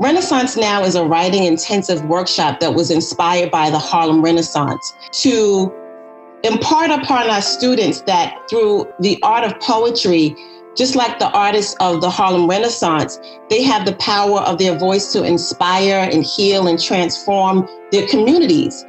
Renaissance Now is a writing intensive workshop that was inspired by the Harlem Renaissance to impart upon our students that through the art of poetry, just like the artists of the Harlem Renaissance, they have the power of their voice to inspire and heal and transform their communities.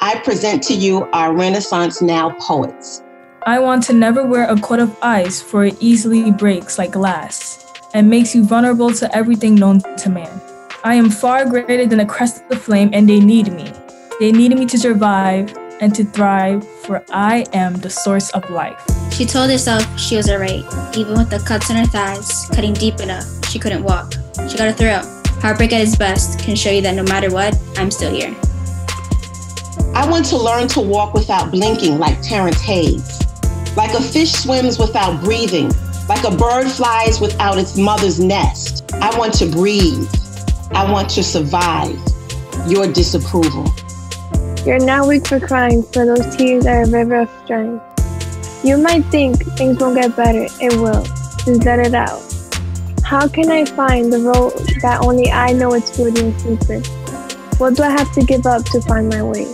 I present to you our Renaissance Now poets. I want to never wear a coat of ice, for it easily breaks like glass and makes you vulnerable to everything known to man. I am far greater than a crest of the flame, and they need me. They need me to survive and to thrive, for I am the source of life. She told herself she was alright, even with the cuts on her thighs, cutting deep enough, she couldn't walk. She got a thrill. Heartbreak at its best can show you that no matter what, I'm still here. I want to learn to walk without blinking like Terrence Hayes. Like a fish swims without breathing, like a bird flies without its mother's nest. I want to breathe. I want to survive your disapproval. You're now weak for crying, for those tears are a river of strength. You might think things won't get better. It will. Just let it out. How can I find the road that only I know its beauty and secret? What do I have to give up to find my way?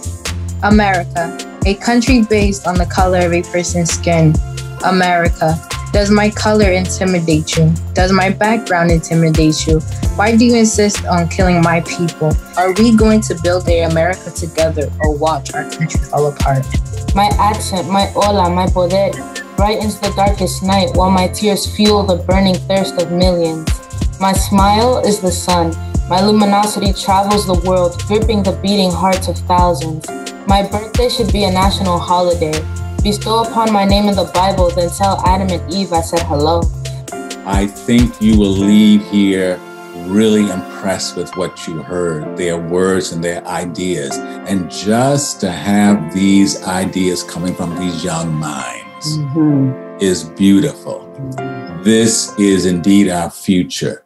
America, a country based on the color of a person's skin. America, does my color intimidate you? Does my background intimidate you? Why do you insist on killing my people? Are we going to build a America together or watch our country fall apart? My accent, my hola, my poder, brightens the darkest night while my tears fuel the burning thirst of millions. My smile is the sun. My luminosity travels the world, gripping the beating hearts of thousands. My birthday should be a national holiday, bestow upon my name in the Bible, then tell Adam and Eve I said hello. I think you will leave here really impressed with what you heard, their words and their ideas. And just to have these ideas coming from these young minds mm-hmm. is beautiful. This is indeed our future.